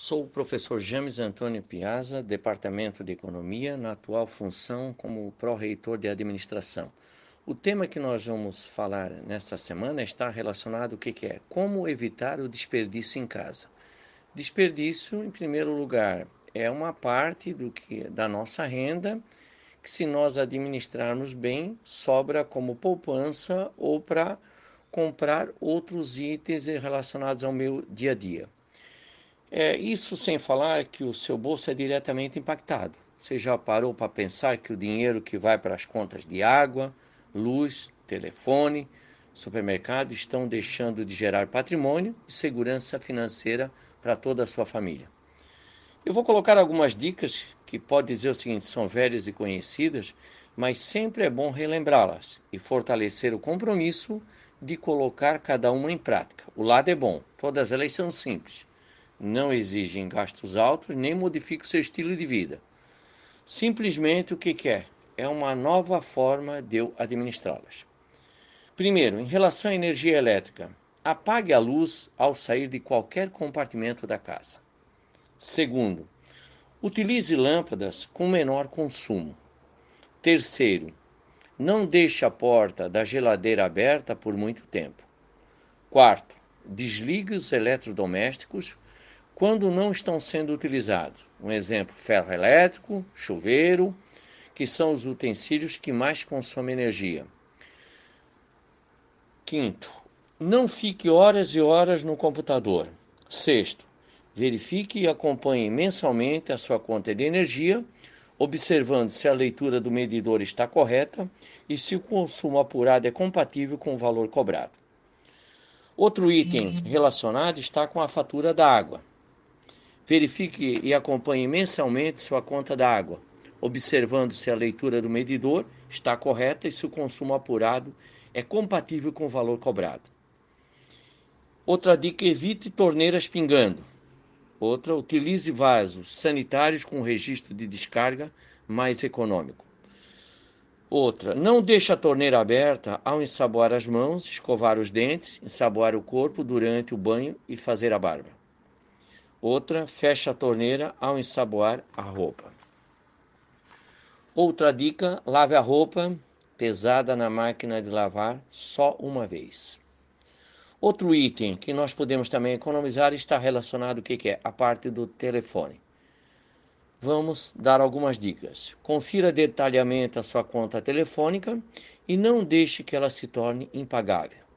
Sou o professor James Antônio Piazza, Departamento de Economia, na atual função como pró-reitor de Administração. O tema que nós vamos falar nesta semana está relacionado o que, que é como evitar o desperdício em casa. Desperdício, em primeiro lugar, é uma parte do que da nossa renda que se nós administrarmos bem, sobra como poupança ou para comprar outros itens relacionados ao meu dia a dia. É, isso sem falar que o seu bolso é diretamente impactado. Você já parou para pensar que o dinheiro que vai para as contas de água, luz, telefone, supermercado estão deixando de gerar patrimônio e segurança financeira para toda a sua família? Eu vou colocar algumas dicas que pode dizer o seguinte, são velhas e conhecidas, mas sempre é bom relembrá-las e fortalecer o compromisso de colocar cada uma em prática. O lado é bom, todas elas são simples não exigem gastos altos nem modifica o seu estilo de vida. Simplesmente o que quer é uma nova forma de eu administrá-las. Primeiro, em relação à energia elétrica, apague a luz ao sair de qualquer compartimento da casa. Segundo, utilize lâmpadas com menor consumo. Terceiro, não deixe a porta da geladeira aberta por muito tempo. Quarto, desligue os eletrodomésticos quando não estão sendo utilizados. Um exemplo: ferro elétrico, chuveiro, que são os utensílios que mais consomem energia. Quinto, não fique horas e horas no computador. Sexto, verifique e acompanhe mensalmente a sua conta de energia, observando se a leitura do medidor está correta e se o consumo apurado é compatível com o valor cobrado. Outro item relacionado está com a fatura da água. Verifique e acompanhe mensalmente sua conta da água, observando se a leitura do medidor está correta e se o consumo apurado é compatível com o valor cobrado. Outra dica: evite torneiras pingando. Outra, utilize vasos sanitários com registro de descarga mais econômico. Outra, não deixe a torneira aberta ao ensaboar as mãos, escovar os dentes, ensaboar o corpo durante o banho e fazer a barba. Outra, fecha a torneira ao ensaboar a roupa. Outra dica: lave a roupa pesada na máquina de lavar só uma vez. Outro item que nós podemos também economizar está relacionado o que, que é a parte do telefone. Vamos dar algumas dicas. Confira detalhadamente a sua conta telefônica e não deixe que ela se torne impagável.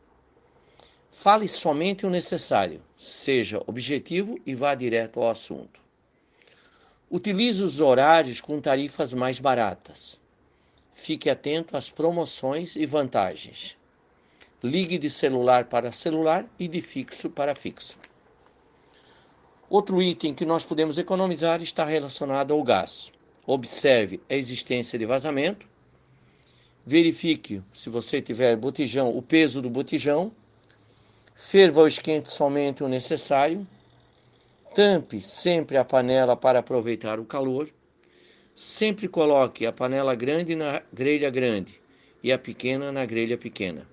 Fale somente o necessário, seja objetivo e vá direto ao assunto. Utilize os horários com tarifas mais baratas. Fique atento às promoções e vantagens. Ligue de celular para celular e de fixo para fixo. Outro item que nós podemos economizar está relacionado ao gás. Observe a existência de vazamento. Verifique, se você tiver botijão, o peso do botijão Ferva ou esquente somente o necessário. Tampe sempre a panela para aproveitar o calor. Sempre coloque a panela grande na grelha grande e a pequena na grelha pequena.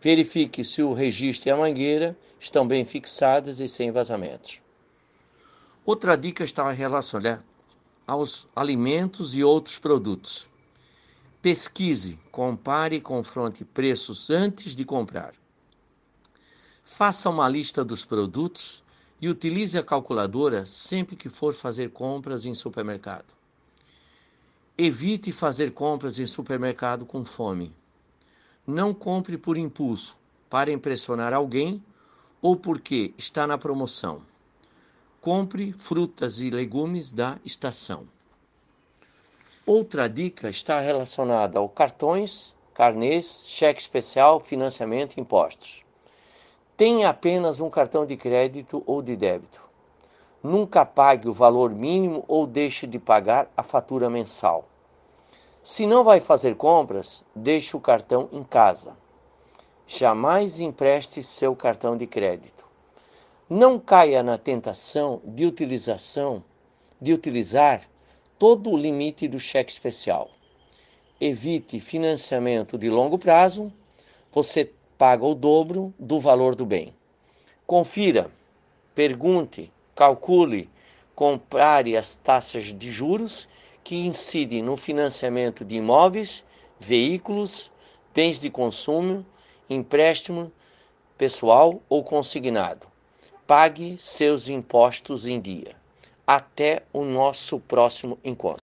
Verifique se o registro e a mangueira estão bem fixadas e sem vazamentos. Outra dica está relacionada aos alimentos e outros produtos. Pesquise, compare e confronte preços antes de comprar. Faça uma lista dos produtos e utilize a calculadora sempre que for fazer compras em supermercado. Evite fazer compras em supermercado com fome. Não compre por impulso, para impressionar alguém ou porque está na promoção. Compre frutas e legumes da estação. Outra dica está relacionada ao cartões, carnês, cheque especial, financiamento e impostos. Tenha apenas um cartão de crédito ou de débito. Nunca pague o valor mínimo ou deixe de pagar a fatura mensal. Se não vai fazer compras, deixe o cartão em casa. Jamais empreste seu cartão de crédito. Não caia na tentação de utilização de utilizar todo o limite do cheque especial. Evite financiamento de longo prazo. Você paga o dobro do valor do bem. Confira, pergunte, Calcule comprar as taxas de juros que incidem no financiamento de imóveis, veículos, bens de consumo, empréstimo pessoal ou consignado. Pague seus impostos em dia. Até o nosso próximo encontro.